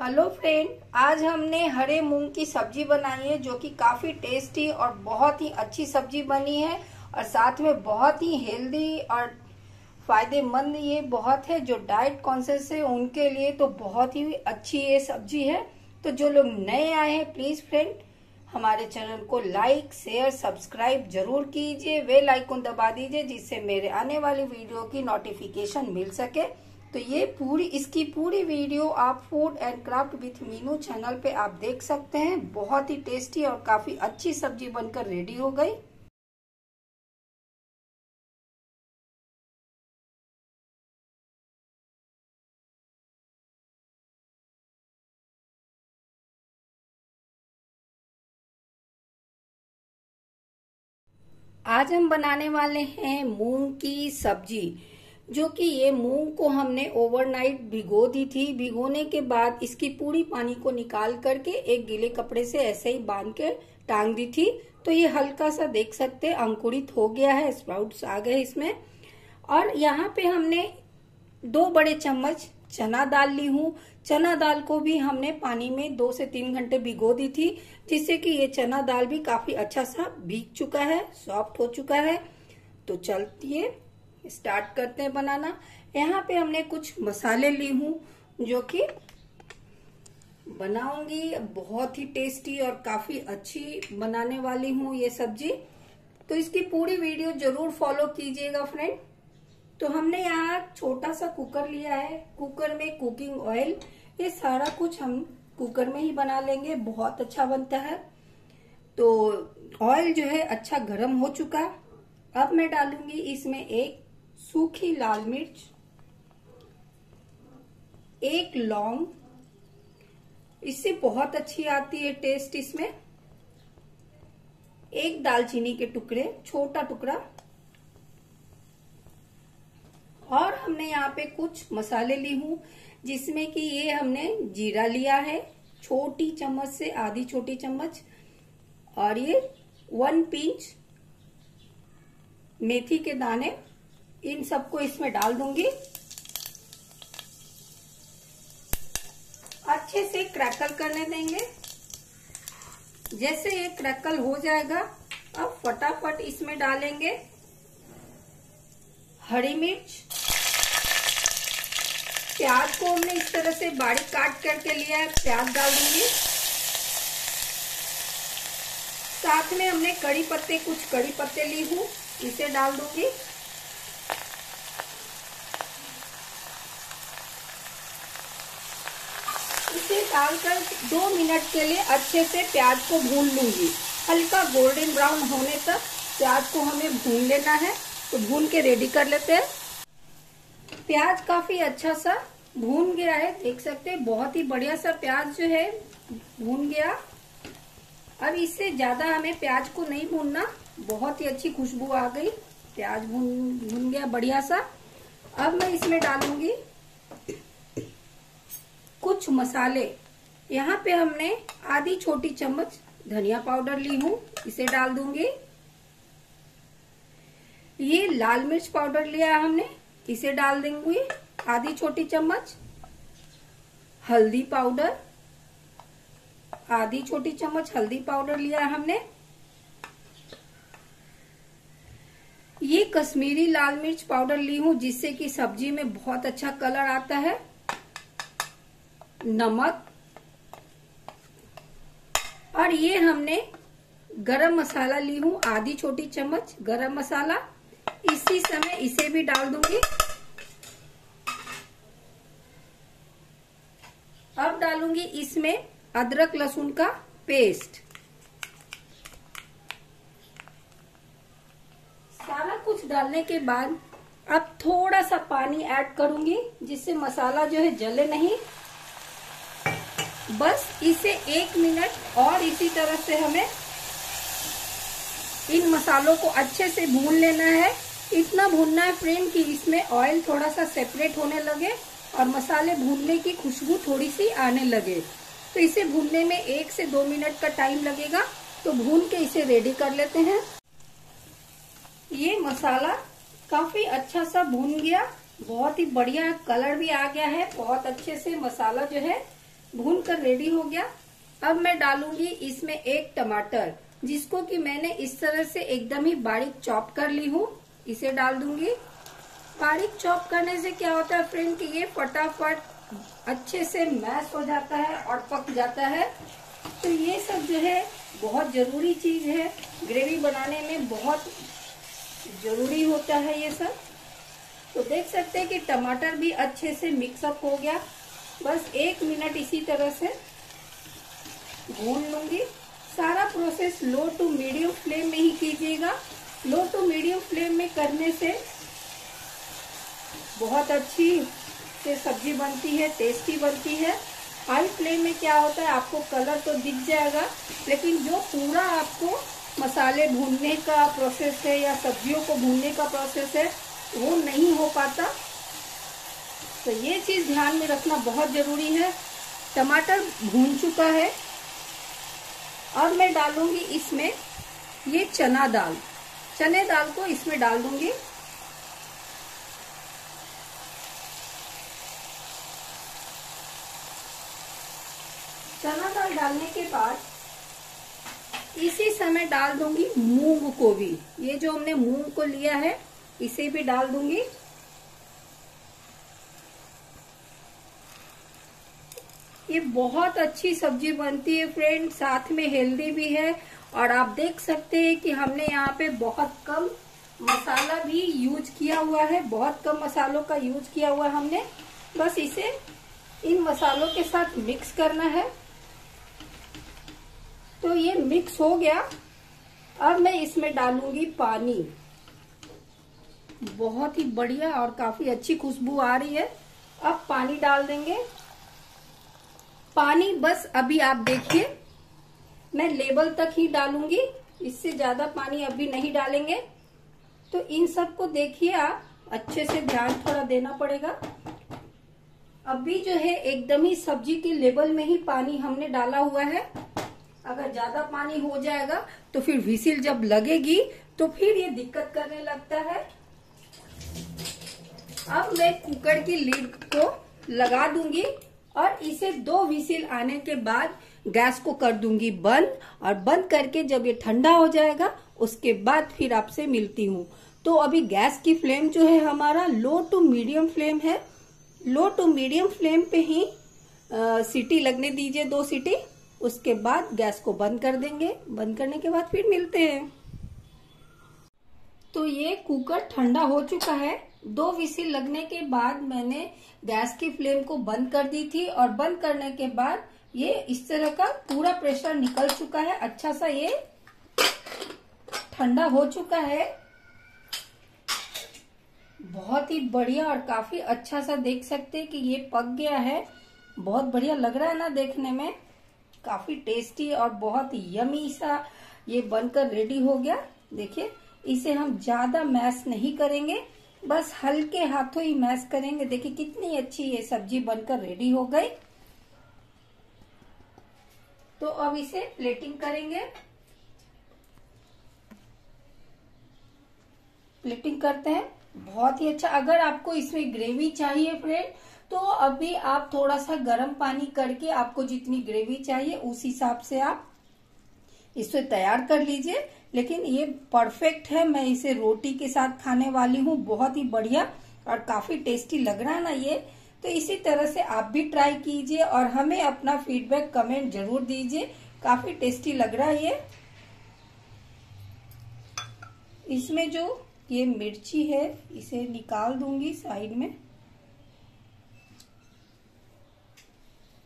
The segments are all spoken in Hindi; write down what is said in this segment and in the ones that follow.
हेलो फ्रेंड, आज हमने हरे मूंग की सब्ज़ी बनाई है जो कि काफ़ी टेस्टी और बहुत ही अच्छी सब्ज़ी बनी है और साथ में बहुत ही हेल्दी और फ़ायदेमंद ये बहुत है जो डाइट कॉन्शियस है उनके लिए तो बहुत ही अच्छी ये सब्ज़ी है। तो जो लोग नए आए हैं, प्लीज़ फ्रेंड, हमारे चैनल को लाइक, शेयर, सब्सक्राइब ज़रूर कीजिए वेल आइकन दबा दीजिए जिससे मेरे आने वाली वीडियो की नोटिफिकेशन मिल सके। तो ये पूरी, इसकी पूरी वीडियो आप food and craft with Meenu channel पे आप देख सकते हैं। बहुत ही टेस्टी और काफ़ी अच्छी सब्ज़ी बनकर रेडी हो गई। आज हम बनाने वाले हैं मूंग की सब्ज़ी। जो कि ये मूंग को हमने ओवरनाइट भिगो दी थी। भिगोने के बाद इसकी पूरी पानी को निकाल करके एक गीले कपड़े से ऐसे ही बाँध के टांग दी थी। तो ये हल्का सा देख सकते अंकुरित हो गया है स्प्राउट्स आ गए इसमें। और यहाँ पे हमने दो बड़े चम्मच चना दाल ली हूँ। चना दाल को भी हमने पानी में दो से तीन घंटे भिगो दी थी, जिससे कि ये चना दाल भी काफ़ी अच्छा सा भीग चुका है सॉफ्ट हो चुका है। तो चलती है स्टार्ट करते हैं बनाना। यहाँ पे हमने कुछ मसाले ली हूँ, जो कि बनाऊँगी। बहुत ही टेस्टी और काफ़ी अच्छी बनाने वाली हूँ ये सब्ज़ी। तो इसकी पूरी वीडियो ज़रूर फॉलो कीजिएगा फ्रेंड। तो हमने यहाँ छोटा सा कुकर लिया है। कुकर में कुकिंग ऑयल, ये सारा कुछ हम कुकर में ही बना लेंगे। बहुत अच्छा बनता है। तो ऑयल जो है अच्छा गर्म हो चुका। अब मैं डालूँगी इसमें एक सूखी लाल मिर्च, एक लौंग, इससे बहुत अच्छी आती है टेस्ट इसमें। एक दालचीनी के टुकड़े, छोटा टुकड़ा। और हमने यहाँ पे कुछ मसाले ली हूँ, जिसमें कि ये हमने जीरा लिया है, छोटी चम्मच से आधी छोटी चम्मच। और ये वन पिंच मेथी के दाने। इन सबको इसमें डाल दूँगी। अच्छे से क्रैकल करने देंगे जैसे ये क्रैकल हो जाएगा, अब फटाफट इसमें डालेंगे हरी मिर्च। प्याज को हमने इस तरह से बारीक काट करके लिया है, प्याज डाल दूँगी। साथ में हमने कड़ी पत्ते, कुछ कड़ी पत्ते ली हूँ, इसे डाल दूँगी इसे डालकर दो मिनट के लिए अच्छे से प्याज को भून लूँगी। हल्का गोल्डन ब्राउन होने तक प्याज को हमें भून लेना है तो भून के रेडी कर लेते हैं। प्याज काफ़ी अच्छा सा भून गया है, देख सकते हैं, बहुत ही बढ़िया सा प्याज जो है भून गया। अब इससे ज़्यादा हमें प्याज को नहीं भूनना, बहुत ही अच्छी खुशबू आ गई। प्याज भून भून गया बढ़िया सा। अब मैं इसमें डालूँगी कुछ मसाले। यहाँ पे हमने आधी छोटी चम्मच धनिया पाउडर ली हूँ, इसे डाल दूँगी। ये लाल मिर्च पाउडर लिया है हमने, इसे डाल देंगे। आधी छोटी चम्मच हल्दी पाउडर, आधी छोटी चम्मच हल्दी पाउडर लिया है हमने। ये कश्मीरी लाल मिर्च पाउडर ली हूँ, जिससे कि सब्ज़ी में बहुत अच्छा कलर आता है। नमक और ये हमने गरम मसाला ली हूँ, आधी छोटी चम्मच गरम मसाला। इसी समय इसे भी डाल दूँगी। अब डालूँगी इसमें अदरक लहसुन का पेस्ट। सारा कुछ डालने के बाद अब थोड़ा सा पानी ऐड करूँगी, जिससे मसाला जो है जले नहीं। बस इसे एक मिनट और इसी तरह से हमें इन मसालों को अच्छे से भून लेना है। इतना भूनना है फ्रेंड कि इसमें ऑयल थोड़ा सा सेपरेट होने लगे और मसाले भूनने की खुशबू थोड़ी सी आने लगे। तो इसे भूनने में एक से दो मिनट का टाइम लगेगा। तो भून के इसे रेडी कर लेते हैं। ये मसाला काफ़ी अच्छा सा भून गया। बहुत ही बढ़िया कलर भी आ गया है। बहुत अच्छे से मसाला जो है भून कर रेडी हो गया। अब मैं डालूँगी इसमें एक टमाटर, जिसको कि मैंने इस तरह से एकदम ही बारीक चॉप कर ली हूँ। इसे डाल दूँगी। बारीक चॉप करने से क्या होता है फ्रेंड कि ये फटाफट अच्छे से मैश हो जाता है और पक जाता है। तो ये सब जो है बहुत ज़रूरी चीज़ है। ग्रेवी बनाने में बहुत ज़रूरी होता है ये सब। तो देख सकते हैं कि टमाटर भी अच्छे से मिक्सअप हो गया। बस एक मिनट इसी तरह से भून लूँगी। सारा process low to medium flame में ही कीजिएगा। लो टू मीडियम फ्लेम में करने से बहुत अच्छी से सब्ज़ी बनती है टेस्टी बनती है। हाई फ्लेम में क्या होता है, आपको कलर तो दिख जाएगा, लेकिन जो पूरा आपको मसाले भूनने का प्रोसेस है या सब्जियों को भूनने का प्रोसेस है, वो नहीं हो पाता। तो ये चीज़ ध्यान में रखना बहुत ज़रूरी है। टमाटर भून चुका है। और मैं डालूँगी इसमें ये चना दाल। चने दाल को इसमें डाल दूँगी। चना दाल डालने के बाद इसी समय डाल दूँगी मूंग को भी। ये जो हमने मूंग को लिया है, इसे भी डाल दूँगी। ये बहुत अच्छी सब्ज़ी बनती है फ्रेंड साथ में हेल्दी भी है। और आप देख सकते हैं कि हमने यहाँ पे बहुत कम मसाला भी यूज़ किया हुआ है, बहुत कम मसालों का यूज़ किया हुआ हमने। बस इसे इन मसालों के साथ मिक्स करना है। तो ये मिक्स हो गया। अब मैं इसमें डालूँगी पानी। बहुत ही बढ़िया और काफ़ी अच्छी खुशबू आ रही है। अब पानी डाल देंगे। पानी बस अभी आप देखिए। मैं लेवल तक ही डालूँगी। इससे ज़्यादा पानी अभी नहीं डालेंगे। तो इन सबको देखिए आप, अच्छे से ध्यान थोड़ा देना पड़ेगा। अभी जो है, एकदम ही सब्ज़ी के लेवल में ही पानी हमने डाला हुआ है। अगर ज़्यादा पानी हो जाएगा तो फिर विसिल जब लगेगी तो फिर ये दिक्कत करने लगता है। अब मैं कुकर की लीड को लगा दूँगी। और इसे दो विसिल आने के बाद गैस को कर दूँगी बंद और बंद करके जब ये ठंडा हो जाएगा उसके बाद फिर आपसे मिलती हूँ। तो अभी गैस की फ्लेम जो है हमारा लो टू मीडियम फ्लेम है। लो टू मीडियम फ्लेम पे ही आ, सीटी लगने दीजिए दो सीटी उसके बाद गैस को बंद कर देंगे। बंद करने के बाद फिर मिलते हैं। तो ये कुकर ठंडा हो चुका है। दो विसिल लगने के बाद मैंने गैस की फ्लेम को बंद कर दी थी और बंद करने के बाद ये इस तरह का पूरा प्रेशर निकल चुका है। अच्छा सा ये ठंडा हो चुका है। बहुत ही बढ़िया और काफ़ी अच्छा सा देख सकते हैं कि ये पक गया है। बहुत बढ़िया लग रहा है ना देखने में। काफ़ी टेस्टी और बहुत यमी सा ये बनकर रेडी हो गया। देखिए, इसे हम ज़्यादा मैश नहीं करेंगे। बस हल्के हाथों ही मैश करेंगे। देखिए कितनी अच्छी ये सब्ज़ी बनकर रेडी हो गई। तो अब इसे प्लेटिंग करेंगे। प्लेटिंग करते हैं। बहुत ही अच्छा। अगर आपको इसमें ग्रेवी चाहिए फ्रेंड तो अभी आप थोड़ा सा गर्म पानी करके आपको जितनी ग्रेवी चाहिए, उस हिसाब से आप इसे तैयार कर लीजिए। लेकिन ये परफेक्ट है, मैं इसे रोटी के साथ खाने वाली हूँ, बहुत ही बढ़िया और काफ़ी टेस्टी लग रहा है ना ये। तो इसी तरह से आप भी ट्राई कीजिए और हमें अपना फीडबैक कमेंट ज़रूर दीजिए। काफ़ी टेस्टी लग रहा है ये। इसमें जो ये मिर्ची है, इसे निकाल दूँगी साइड में।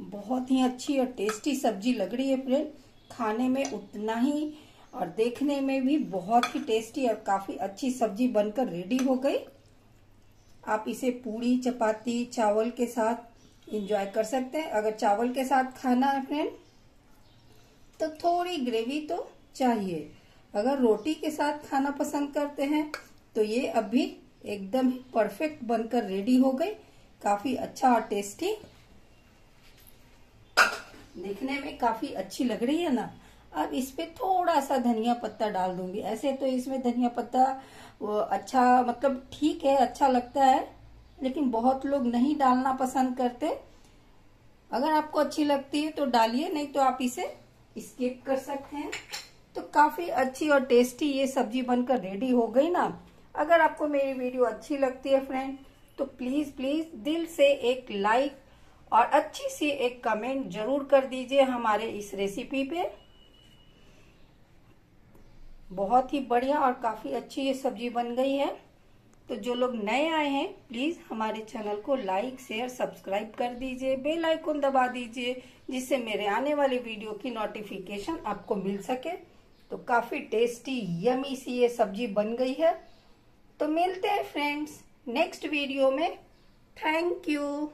बहुत ही अच्छी और टेस्टी सब्ज़ी लग रही है, फ्रेंड। खाने में उतना ही और देखने में भी बहुत ही टेस्टी और काफ़ी अच्छी सब्ज़ी बनकर रेडी हो गई। आप इसे पूड़ी चपाती, चावल के साथ इंजॉय कर सकते हैं। अगर चावल के साथ खाना है फ्रेंड तो थोड़ी ग्रेवी तो चाहिए। अगर रोटी के साथ खाना पसंद करते हैं तो ये अभी एकदम परफेक्ट बनकर रेडी हो गई। काफ़ी अच्छा और टेस्टी देखने में काफ़ी अच्छी लग रही है ना? अब इस पे थोड़ा सा धनिया पत्ता डाल दूँगी। ऐसे तो इसमें धनिया पत्ता अच्छा मतलब ठीक है अच्छा लगता है, लेकिन बहुत लोग नहीं डालना पसंद करते। अगर आपको अच्छी लगती है तो डालिए, नहीं तो आप इसे स्किप कर सकते हैं। तो काफ़ी अच्छी और टेस्टी ये सब्ज़ी बनकर रेडी हो गई ना। अगर आपको मेरी वीडियो अच्छी लगती है फ्रेंड तो प्लीज़ प्लीज़ दिल से एक लाइक और अच्छी सी एक कमेंट ज़रूर कर दीजिए हमारे इस रेसिपी पे। बहुत ही बढ़िया और काफ़ी अच्छी ये सब्ज़ी बन गई है। तो जो लोग नए आए हैं प्लीज़ हमारे चैनल को लाइक शेयर सब्सक्राइब कर दीजिए। बेल आइकन दबा दीजिए, जिससे मेरे आने वाले वीडियो की नोटिफिकेशन आपको मिल सके। तो काफ़ी टेस्टी यमी सी ये सब्ज़ी बन गई है। तो मिलते हैं फ्रेंड्स नेक्स्ट वीडियो में। Thank you